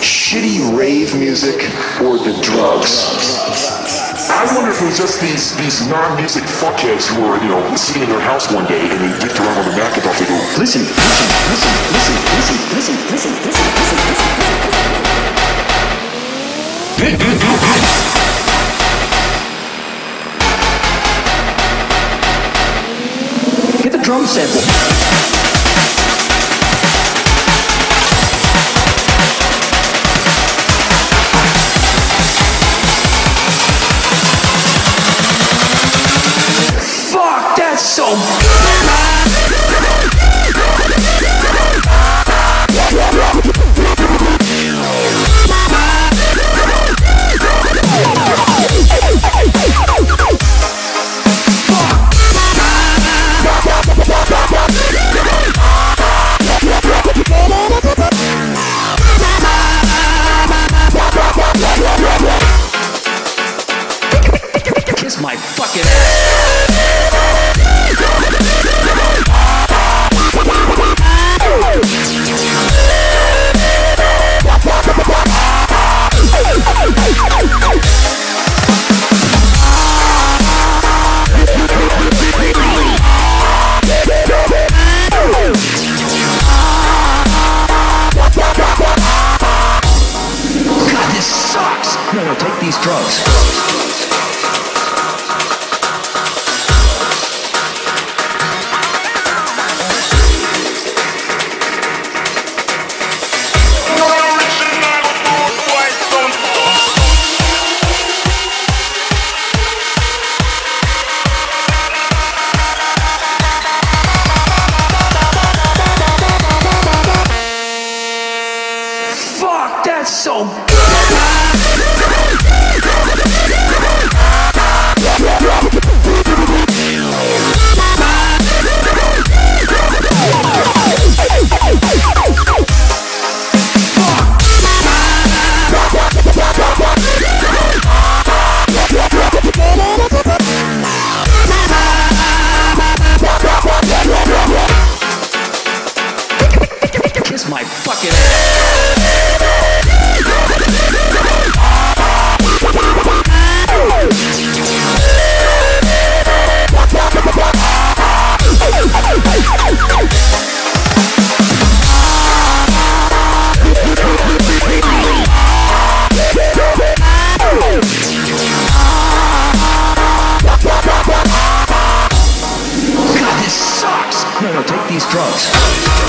shitty rave music or the drugs? I wonder if it was just these these non-music fuckheads who were, you know, sitting in their house one day and they dicked around on the Macintosh. They go, Listen, listen, listen, listen, listen, listen, listen, listen, listen, listen. Get the drum sample. My fucking ass. No, no, take these drugs. Fuck, that's so my fucking ass. going to take these drugs.